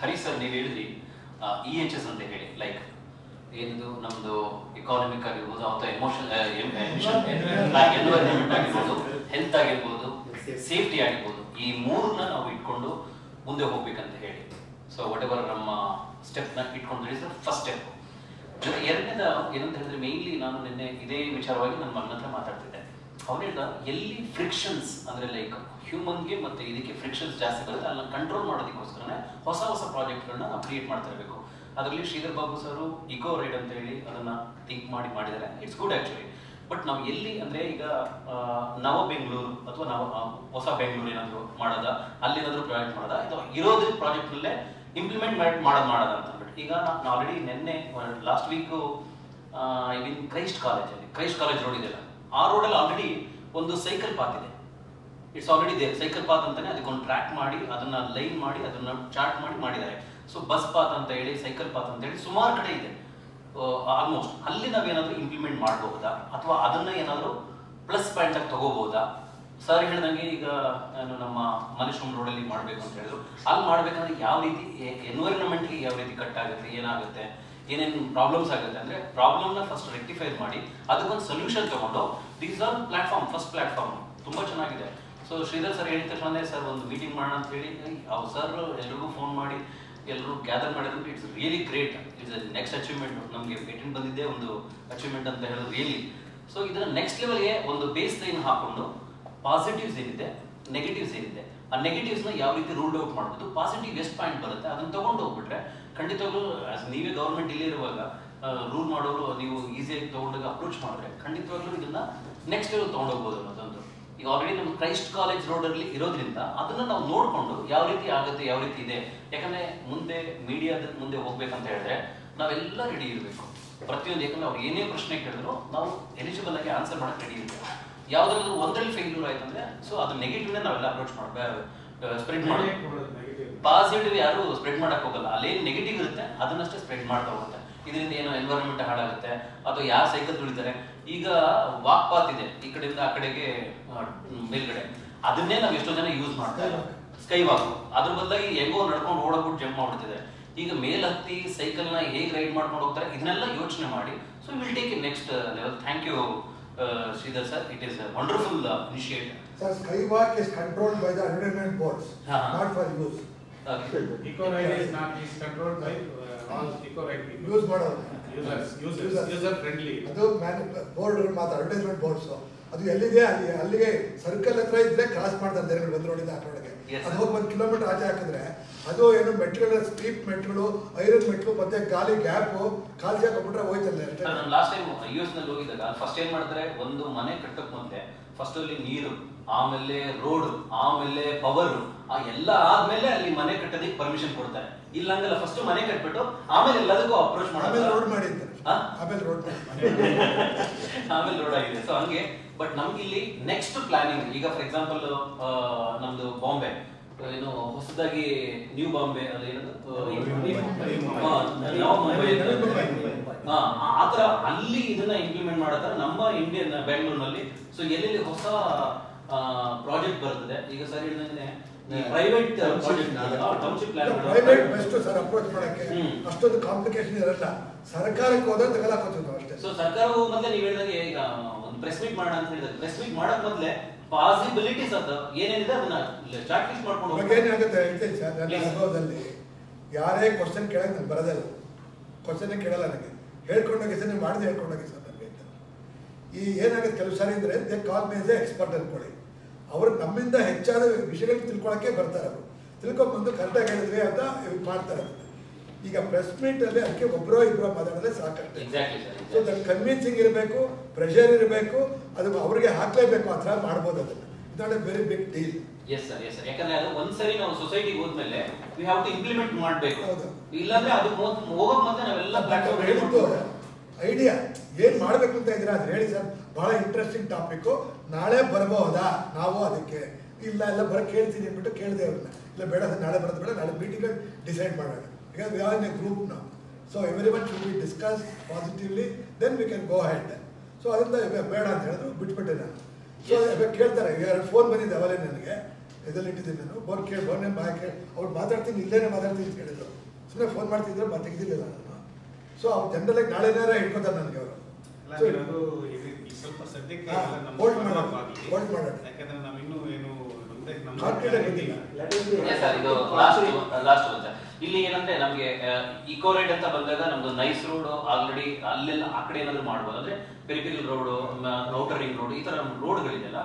ಹರಿ sir ನೀವು ಹೇಳಿದ್ರಿ E H S ಅಂತ ಹೇಳಿ ಲೈಕ್ ಏನಿದು ನಮ್ದು ಎಕಾನಮಿಕ್ ಆಗಿರ್ಬೋದು ಅಥವಾ ಎಮೋಷನ್ ಎನ್ವೈರನ್ಮೆಂಟ್ ಆಗಿರ್ಬೋದು. ಹೆಲ್ತ್ ಆಗಿರ್ಬೋದು ಸೇಫ್ಟಿ ಆಗಿರ್ಬೋದು ಈ ಮೂರನ್ನ ನಾವು ಇಟ್ಕೊಂಡು ಮುಂದೆ ಹೋಗ್ಬೇಕಂತ ಹೇಳಿ. ಸೊ ವಾಟ್ ಎವರ್ ನಮ್ಮ ಸ್ಟೆಪ್ನ ಇಟ್ಕೊಂಡು ಫಸ್ಟ್ ಸ್ಟೆಪ್ ಜೊತೆ ಎರಡನೇದ ಏನಂತ ಹೇಳಿದ್ರೆ ಮೇನ್ಲಿ ನಾನು ನಿನ್ನೆ ಇದೇ ವಿಚಾರವಾಗಿ ನನ್ನ ಮಗನ ಹತ್ರ ಮಾತಾಡ್ತಿದ್ದೆ. ಅವ್ನು ಎಲ್ಲಿ ಫ್ರಿಕ್ಷನ್ಸ್ ಅಂದ್ರೆ ಲೈಕ್ ಹ್ಯೂಮನ್ಗೆ ಮತ್ತೆ ಇದಕ್ಕೆ ಫ್ರಿಕ್ಷನ್ಸ್ ಜಾಸ್ತಿ ಬರುತ್ತೆ ಅದನ್ನು ಕಂಟ್ರೋಲ್ ಮಾಡೋದಕ್ಕೋಸ್ಕರನೇ ಹೊಸ ಹೊಸ ಪ್ರಾಜೆಕ್ಟ್ಗಳನ್ನ ನಾವು ಕ್ರಿಯೇಟ್ ಮಾಡ್ತಾ ಇರಬೇಕು. ಅದರಲ್ಲಿ Sridhar Babu sir eco ride ಅಂತ ಹೇಳಿ ಅದನ್ನ ಥಿಂಕ್ ಮಾಡಿ ಮಾಡಿದ್ದಾರೆ. ಇಟ್ಸ್ ಗುಡ್ ಆಕ್ಚುಲಿ ಬಟ್ ನಾವು ಎಲ್ಲಿ ಅಂದ್ರೆ ಈಗ ನವ ಬೆಂಗಳೂರು ಅಥವಾ ನಾವು ಹೊಸ ಬೆಂಗಳೂರು ಏನಾದರೂ ಮಾಡೋದ ಅಲ್ಲಿ ಏನಾದ್ರು ಪ್ರಾಜೆಕ್ಟ್ ಮಾಡೋದ ಅಥವಾ ಇರೋದ್ರ ಪ್ರಾಜೆಕ್ಟ್ ನಲ್ಲೇ ಇಂಪ್ಲಿಮೆಂಟ್ ಮಾಡೋದು ಮಾಡೋದ ಅಂತ ಅಂದ್ಬಿಟ್ಟು. ಈಗ ನಾನು ಆಲ್ರೆಡಿ ನಿನ್ನೆ last week I mean Christ ಕಾಲೇಜಲ್ಲಿ ಕ್ರೈಸ್ಟ್ ಕಾಲೇಜ್ ರೋಡ್ ಆ ರೋಡಲ್ಲಿ ಆಲ್ರೆಡಿ ಒಂದು ಸೈಕಲ್ ಪಾತ್ ಇದೆ. ಇಟ್ಸ್ ಆಲ್ರೆಡಿ ಇದೆ ಸೈಕಲ್ ಪಾತ್ ಅಂತಾನೆ ಅದಕ್ಕೊಂದು ಟ್ರ್ಯಾಕ್ ಮಾಡಿ, ಅದನ್ನ ಲೈನ್ ಮಾಡಿ, ಅದನ್ನ ಚಾರ್ಟ್ ಮಾಡಿ ಮಾಡಿದ್ದಾರೆ. ಸೊ ಬಸ್ ಪಾತ್ ಅಂತ ಹೇಳಿ ಸೈಕಲ್ ಪಾತ್ ಅಂತ ಹೇಳಿ ಸುಮಾರು ಕಡೆ ಇದೆ. ಆಲ್ಮೋಸ್ಟ್ ಅಲ್ಲಿ ನಾವೇನಾದರೂ ಇಂಪ್ಲಿಮೆಂಟ್ ಮಾಡಬಹುದಾ ಅಥವಾ ಅದನ್ನ ಏನಾದರೂ ಪ್ಲಸ್ ಪಾಯಿಂಟ್ ಆಗಿ ತಗೋಬಹುದಾ ಸರ್ ಹೇಳ್ದಂಗೆ ಈಗ ನಾನು ನಮ್ಮ ಮನುಷ್ಯನ ರೋಡಲ್ಲಿ ಮಾಡಬೇಕು ಅಂತ ಹೇಳಿದ್ರು. ಅಲ್ಲಿ ಮಾಡ್ಬೇಕಂದ್ರೆ ಯಾವ ರೀತಿ ಎನ್ವೈರನ್ಮೆಂಟ್ಗೆ ಯಾವ ರೀತಿ ಕಟ್ ಆಗುತ್ತೆ, ಏನಾಗುತ್ತೆ? ಏನೇನು ಪ್ರಾಬ್ಲಮ್ಸ್ ಆಗುತ್ತೆ ಅಂದರೆ ಪ್ರಾಬ್ಲಮ್ನ ಫಸ್ಟ್ ರೆಕ್ಟಿಫೈ ಮಾಡಿ ಅದಕ್ಕೊಂದು ಸೊಲ್ಯೂಷನ್ ತಗೊಂಡು these are platform first platform ತುಂಬ ಚೆನ್ನಾಗಿದೆ. ಸೊ ಶ್ರೀಧರ್ ಸರ್ ಹೇಳಿದ ತಕ್ಷಣ ಸರ್ ಒಂದು ಮೀಟಿಂಗ್ ಮಾಡೋಣ ಅಂತ ಹೇಳಿ ಅವ್ರು ಸರ್ ಎಲ್ರಿಗೂ ಫೋನ್ ಮಾಡಿ ಎಲ್ಲರೂ ಗ್ಯಾದರ್ ಮಾಡಿದ್ರು it's really great it's next achievement ನಮಗೆ ಪೇಟೆಂಟ್ ಬಂದಿದ್ದೆ ಒಂದು ಅಚೀವ್ಮೆಂಟ್ ಅಂತ ಹೇಳೋದು ರಿಯಲಿ ಸೊ ಇದನ್ನ ನೆಕ್ಸ್ಟ್ ಲೆವೆಲ್ಗೆ ಒಂದು ಬೇಸ್ ಲೈನ್ ಹಾಕೊಂಡು ಪಾಸಿಟಿವ್ಸ್ ಏನಿದೆ ನೆಗೆಟಿವ್ಸ್ ಏನಿದೆ, ಆ ನೆಗೆಟಿವ್ಸ್ನ ಯಾವ ರೀತಿ ರೂಲ್ಡ್ ಔಟ್ ಮಾಡ್ಬೋದು ಪಾಸಿಟಿವ್ ಎಷ್ಟು ಪಾಯಿಂಟ್ ಬರುತ್ತೆ. ಅದನ್ನು ತೊಗೊಂಡು ಹೋಗ್ಬಿಟ್ರೆ ಖಂಡಿತವಾಗ್ಲೂ ನೀವೇ ಗೌರ್ಮೆಂಟ್ ಇಲ್ಲಿ ಇರುವಾಗ ರೂಲ್ ಮಾಡೋರು, ನೀವು ಈಸಿಯಾಗಿ ತಗೊಂಡಾಗ ಅಪ್ರೋಚ್ ಮಾಡಿದ್ರೆ ಖಂಡಿತವಾಗ್ಲೂ ಇದನ್ನ ನೆಕ್ಸ್ಟ್ ಲೆವೆಲ್ ತಗೊಂಡೋಗ್ಬೋದು ಅನ್ನೋದೊಂದು ಈಗ ಆಲ್ರೆಡಿ ನಮ್ಮ ಕ್ರೈಸ್ಟ್ ಕಾಲೇಜ್ ರೋಡ್ ಅಲ್ಲಿ ಇರೋದ್ರಿಂದ ಅದನ್ನ ನಾವು ನೋಡ್ಕೊಂಡು ಯಾವ ರೀತಿ ಆಗುತ್ತೆ, ಯಾವ ರೀತಿ ಇದೆ. ಯಾಕಂದ್ರೆ ಮುಂದೆ ಮೀಡಿಯಾದ ಮುಂದೆ ಹೋಗ್ಬೇಕಂತ ಹೇಳಿದ್ರೆ ನಾವೆಲ್ಲ ರೆಡಿ ಇರಬೇಕು. ಪ್ರತಿಯೊಂದು, ಯಾಕಂದ್ರೆ ಅವ್ರು ಏನೇ ಪ್ರಶ್ನೆ ಕೇಳಿದ್ರು ನಾವು ಎಲಿಜಿಬಲ್ ಆಗಿ ಆನ್ಸರ್ ಮಾಡಕ್ ರೆಡಿ ಇರಬೇಕು. ಯಾವುದಾದ್ರೂ ಒಂದ್ರಲ್ಲಿ ಫೇಲ್ಯೂರ್ ಆಯ್ತಂದ್ರೆ ಸೊ ಅದು ನೆಗೆಟಿವ್ ನಾವೆಲ್ಲ ಅಪ್ರೋಚ್ ಮಾಡ್ಬೇಕು ಸ್ಪ್ರೆಡ್ ಮಾಡಿ. ಪಾಸಿಟಿವ್ ಯಾರು ಸ್ಪ್ರೆಡ್ ಮಾಡಕ್ ಹೋಗಲ್ಲ. ಅಲ್ಲೇನು ನೆಗೆಟಿವ್ ಇರುತ್ತೆ ಅದನ್ನಷ್ಟೇ ಸ್ಪ್ರೆಡ್ ಮಾಡ್ತಾ ಹೋಗುತ್ತೆ. ಇದರಿಂದ ಏನೋ ಎನ್ವೈರನ್ಮೆಂಟ್ ಹಾಳಾಗುತ್ತೆ ಅಥವಾ ಯಾರು ಸೈಕಲ್ ತುಳಿತಾರೆ. ಈಗ ವಾಕ್ ಪಾತ್ ಇದೆ ಈ ಕಡೆಯಿಂದ ಆ ಕಡೆಗೆ ಮೇಲ್ಗಡೆ. ಅದನ್ನೇ ನಾವು ಎಷ್ಟೋ ಜನ ಯೂಸ್ ಮಾಡ್ತಾ ಇಲ್ಲ ಸ್ಕೈ ವಾಕ್ ಅದ್ರ ಬದಲಾಗಿ ಹೆಂಗೋ ನಡ್ಕೊಂಡು ಓಡೋಗ್ಬಿಟ್ಟು ಜಂಪ್ ಮಾಡ್ಬಿಡ್ತಿದೆ ಈಗ ಮೇಲ್ ಹತ್ತಿ ಸೈಕಲ್ನ ಹೇಗೆ ರೈಡ್ ಮಾಡ್ಕೊಂಡು ಹೋಗ್ತಾರೆ ಇದನ್ನೆಲ್ಲ ಯೋಚನೆ ಮಾಡಿ. So will take in next level thank you Sridhar it is a wonderful initiative. Sir, Skywalk is controlled by the entertainment boards, Uh-huh. not for use. Okay. Eco ride is not, is controlled by uh, all eco ride people. Use model. Users, users, Users. user friendly. ಅದು board ಮಾತ್ರ advertisement boards ಅದು ಎಲ್ಲಿದೆ ಅಲ್ಲಿ ಅಲ್ಲಿಗೆ circle ಹತ್ರ ಇದ್ರೆ cross ಮಾಡ್ತಾರೆ ಜನಗಳು ಬಂದು ನೋಡಿದ ಆ ಕಡೆಗೆ ಅದು. ಹೋಗಿ ಒಂದು ಕಿಲೋಮೀಟರ್ ಆಚೆ ಹಾಕಿದ್ರೆ ಅದು ಏನು ಮೆಟ್ಗಳು ಸ್ಟೀಪ್ ಮೆಟ್ಗಳು ಐರನ್ ಮೆಟ್ಲು ಮತ್ತೆ ಗಾಲಿ ಗ್ಯಾಪ್ ಕಾಲ್ಸಿ ಹಾಕೊಂಡ್ಬಿಟ್ರೆ ಹೋಯ್ತಲ್ಲ ಅಷ್ಟೇ. ನಾನು ಲಾಸ್ಟ್ ಟೈಮ್ ಯು ಎಸ್ನಲ್ಲಿ ಹೋಗಿದ್ದಾಗ ಫಸ್ಟ್ ಏನ್ ಮಾಡಿದ್ರೆ ಒಂದು ಮನೆ ಕಟ್ಟಕ್ ಮುಂದೆ ಫಸ್ಟ್ ಅಲ್ಲಿ ನೀರು. ಆಮೇಲೆ ರೋಡ್ ಆಮೇಲೆ ಪವರ್ ಆ ಎಲ್ಲ ಆದ್ಮೇಲೆ ಅಲ್ಲಿ ಮನೆ ಕಟ್ಟೋದಕ್ಕೆ ಪರ್ಮಿಷನ್ ಕೊಡ್ತಾರೆ. ಇಲ್ಲ ಹಂಗಲ್ಲ ಫಸ್ಟ್ ಮನೆ ಕಟ್ಬಿಟ್ಟು ಆಮೇಲೆ ಎಲ್ಲದಕ್ಕೂ ಅಪ್ರೋಚ್ ಆಮೇಲೆ ರೋಡ್ ಮಾಡ್ತಾರೆ ಮಾಡಿರ್ತಾರೆ. ಆಮೇಲೆ ರೋಡ್ ಮಾಡಿ. ಆಮೇಲೆ ರೋಡ್ ಆಗಿದೆ. ಸೊ ಹಂಗೆ. ಬಟ್ ನಮ್ಗೆ ಇಲ್ಲಿ ನೆಕ್ಸ್ಟ್ ಪ್ಲಾನಿಂಗ್ ಈಗ ಫಾರ್ ಎಕ್ಸಾಂಪಲ್ ನಮ್ದು ಬಾಂಬೆ ಏನು ಹೊಸದಾಗಿ ನ್ಯೂ ಬಾಂಬೆ ಅದೇನದು ಹಾ, ನವ ಅಂತ. ಹಾ, ಆ- ಆ ತರ ಅಲ್ಲಿ ಇದನ್ನ ಇಂಪ್ಲಿಮೆಂಟ್ ಮಾಡತ್ತಾರೆ ನಮ್ಮ ಇಂಡಿಯನ್ ಬೆಂಗಳೂರಿನಲ್ಲಿ ಸೊ ಎಲ್ಲೆಲ್ಲಿ ಹೊಸ ಪ್ರಾಜೆಕ್ಟ್ ಬರ್ತದೆ. ಈಗ ಸರ್ ಹೇಳಿದಂಗೆ private private best sir approach ಮಾಡಕ್ಕೆ ಅಷ್ಟೊಂದು ಕಾಂಪ್ಲಿಕೇಶನ್ ಇರಲ್ಲ. ಸರ್ಕಾರಕ್ಕೆ ಹೋದ್ರೆ ಹೋಗ್ತೀವಿ ಅಷ್ಟೇ. ಸೊ ಸರ್ಕಾರವು ಮೊದಲೇ ನೀವು ಹೇಳಿದಾಗೆ ಈಗ ಒಂದು ಪ್ರೆಸ್ ಮೀಟ್ ಮಾಡೋಣ ಅಂತ ಹೇಳಿದ್ರೆ ಪ್ರೆಸ್ ಮೀಟ್ ಮಾಡಕ್ ಮೊದಲೇ ಪಾಸಿಬಿಲಿಟೀಸ್ ಅಂತ ಏನೇನಿದೆ ಅದನ್ನ ಚಾರ್ಟ್ ಲಿಸ್ಟ್ ಮಾಡ್ಕೊಂಡು ಹೋಗ್ಬೇಕು. ಏನಾಗುತ್ತೆ ಹೇಳ್ತೀನಿ ಸರ್ ನನ್ನ ಅನುಭವದಲ್ಲಿ ಯಾರೇ ಕ್ವಶನ್ ಕೇಳಕ್ ನಂಗೆ ಬರೋದಿಲ್ಲ ಕ್ವಶನ್ ಕೇಳಲ್ಲ ನನಗೆ. ಹೇಳ್ಕೊಂಡೋಗಿ ಸರ್ ನೀವು ಮಾಡಿದ್ರೆ ಹೇಳ್ಕೊಂಡೋಗಿ ಸರ್. ಈ ಏನಾಗುತ್ತೆ ಕೆಲವು ಸಾರಿ ಅಂದರೆ they call me a expert ಅಂದ್ಕೊಳ್ಳಿ. ಅವರು ನಮ್ಮಿಂದ ಹೆಚ್ಚಾದ ವಿಷಯಗಳು ತಿಳ್ಕೊಳಕ್ಕೆ ಬರ್ತಾರೆ ಅವರು. ತಿಳ್ಕೊಂಬಂದು ಕರೆಕ್ಟಾಗಿ ಹೇಳಿದ್ರೆ ಅಂತ ಇವ್ರು ಮಾಡ್ತಾರೆ ಈಗ ಪ್ರೆಸ್ ಮೀಟಲ್ಲಿ ಅದಕ್ಕೆ ಒಬ್ಬರೋ ಇಬ್ಬರೋ ಮಾತಾಡಿದ್ರೆ ಸಾಕಷ್ಟು. ಸೊ ಅದಕ್ಕೆ ಕನ್ವಿನ್ಸಿಂಗ್ ಇರಬೇಕು ಪ್ರೆಷರ್ ಇರಬೇಕು ಅದು ಅವ್ರಿಗೆ ಹಾಕಲೇಬೇಕು ಆ ಥರ ಮಾಡ್ಬೋದು ಅದನ್ನ. ಇದಾಳೆ very big deal yes sir yes sir ಯಾಕಂದ್ರೆ ಅದು ಒಂದ್ಸರಿ ನಾವು ಸೊಸೈಟಿಗೆ ಹೋದ್ಮೇಲೆ ವಿ ಹ್ಯಾವ್ ಟು ಇಂಪ್ಲಿಮೆಂಟ್ ಮಾಡಬೇಕು. ಇಲ್ಲಾಂದ್ರೆ ಅದು ಮೊದ್- ಮತ್ತೆ ನಾವೆಲ್ಲ ಪ್ಲಾಟ್ಫಾರ್ಮ್ ಐಡಿಯಾ ಏನ್ ಮಾಡ್ಬೇಕು ಅಂತ ಇದ್ದೀರಾ? ಅದು ಹೇಳಿ ಸರ್. ಬಹಳ ಇಂಟ್ರೆಸ್ಟಿಂಗ್ ಟಾಪಿಕ್ ನಾಳೆ ಬರಬಹುದಾ ನಾವು ಅದಕ್ಕೆ. ಇಲ್ಲ ಎಲ್ಲ ಬರ ಕೇಳ್ತೀನಿ ಅಂದ್ಬಿಟ್ಟು ಕೇಳದೆ ಅವ್ರನ್ನ ಇಲ್ಲ ಬೇಡ ನಾಳೆ ಬರೋದು ಬೇಡ. ನಾಳೆ ಮೀಟಿಂಗ್ ಡಿಸೈಡ್ ಮಾಡೋಣ because we are in a group ನಾವು so everyone should be discuss positively then we can go head so ಅದರಿಂದ ಬೇಡ ಅಂತ ಹೇಳಿದ್ರು ಬಿಟ್ಬಿಟ್ಟೆ ನಾನು ಸೊ ಕೇಳ್ತಾರೆ. ಎರಡು ಫೋನ್ ಬಂದಿದ್ದೆ ಅವಲೇ ನನಗೆ. ಇದರಲ್ಲಿ ಇಟ್ಟಿದ್ದೀನಿ ನಾನು. ಬೋರ್ ಕೇಳಿ ಬೋರ್ನೇ ಬಾಯ್ ಕೇಳಿ. ಅವ್ರು ಮಾತಾಡ್ತೀನಿ ಇಲ್ಲೇನೆ ಮಾತಾಡ್ತೀನಿ ಅಂತ ಹೇಳಿದ್ರು. ಸುಮ್ಮನೆ ಫೋನ್ ಮಾಡ್ತಿದ್ರೆ ಮತ್ತೆ ತೆಗೆದಿಲ್ಲ ನಾನು. ಸೊ ಅವ್ರು ಜನರಲಾಗಿ ನಾಳೆ ನೇರ ಹಿಡ್ಕೊತಾರೆ ನನಗೆ ಅವರು. ಅಲ್ಲ, ಅದು ಈ ಸ್ವಲ್ಪ ಸದ್ಯಕ್ಕೆ ಹಾ, ನಮ್ಮ hold ಮಾಡೋಣ, follow-up ಮಾಡೋಣ. ಯಾಕಂದ್ರೆ ನಾವು ಇನ್ನೂ ಏನು ಒಂದು ಇಲ್ಲಿ ಏನಂದ್ರೆ ನಮಗೆ ಇಕೋ ರೈಡ್ ಅಂತ ಬಂದಾಗ ನಮ್ದು ನೈಸ್ ರೋಡ್ ಆಲ್ರೆಡಿ ಅಲ್ಲೆಲ್ಲ ಆ ಕಡೆ ಏನಾದ್ರು ಮಾಡ್ಬೋದು. ಅಂದ್ರೆ peripheral road outer ring road ಈ ತರ ರೋಡ್ಗಳಿದೆಯಲ್ಲ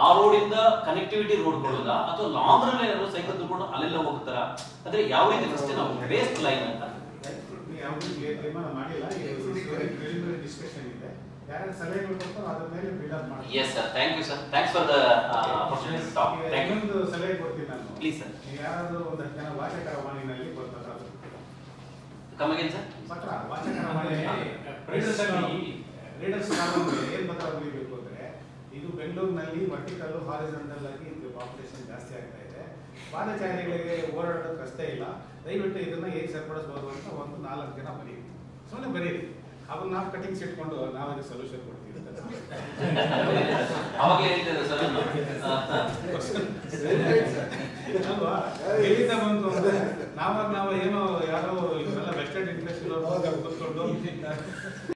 ಆ ರೋಡ್ ಇಂದ ಕನೆಕ್ಟಿವಿಟಿ ರೋಡ್ ಕೊಡೋದ? ಅಥವಾ ಲಾಂಗ್ ರನ್ ಏನಾದ್ರು ಸೈಕಲ್ ತಗೊಂಡು ಅಲ್ಲೆಲ್ಲ ಹೋಗ್ತಾರ? ಅಂದ್ರೆ ಯಾವ ರೀತಿ ರಸ್ತೆ ನಾವು ಬೇಸ್ಟ್ ಲೈನ್ ಅಂತ ಯಾವ್ದು ತೀರ್ಮಾನ ಮಾಡಿಲ್ಲ ಇದು ಡಿಸ್ಕಷನ್ ಇದೆ. ಯಾರು ಸಲಹೆಗಳು ಕೊಡ್ತಾರೋ ಅದರ ಮೇಲೆ ಬಿಲ್ಡಪ್ ಮಾಡಿ yes sir thank you sir thanks for the opportunity talk thank you ಸಲಹೆ ಕೊಡ್ತೀನಿ ನಾನು. Please sir. ನೀವು ಯಾರಾದ್ರೂ ಒಂದಷ್ಟು ಜನ ವಾಚಕರವಾಣಿನಲ್ಲಿ ಬರ್ತಾರೆ ಸರ್ ಪತ್ರ ವಾಚಕರವಾಣಿ ರೀಡರ್ಸ್ ರೀಡರ್ಸ್ ಏನ್ ಪತ್ರ ಬರೀಬೇಕು ಅಂದ್ರೆ ಇದು ಬೆಂಗಳೂರಿನಲ್ಲಿ ವರ್ಟಿಕಲ್ ಹಾರಿಜಾಂಟಲ್ ಆಗಿ ಪಾಪ್ಯುಲೇಷನ್ ಜಾಸ್ತಿ ಪಾದಚಾರಿಗಳಿಗೆ ಓಡಾಡೋದು ಕಷ್ಟ ಇಲ್ಲ. ದಯವಿಟ್ಟು ಇದನ್ನ ಹೇಗೆ ಸರಿಪಡಿಸ್ಬೋದು ಅಂತ ಒಂದು ನಾಲ್ಕು ಜನ ಬರೀರಿ ಸುಮ್ಮನೆ ಬರೀರಿ ಅವ್ರು ನಾವು ಕಟಿಂಗ್ಸ್ ಇಟ್ಕೊಂಡು ನಾವೇ ಸೊಲ್ಯೂಷನ್ ಕೊಡ್ತೀವಿ. ಎಲ್ಲಿಂದ ಬಂತು ಅಂದ್ರೆ ನಾವಾಗ ನಾವು ಏನೋ ಯಾರೋ ಇವೆಲ್ಲ ವೆಸ್ಟರ್ನ್ ಇಂಟ್ರೆಸ್ಟ್ ಕೂತ್ಕೊಂಡು.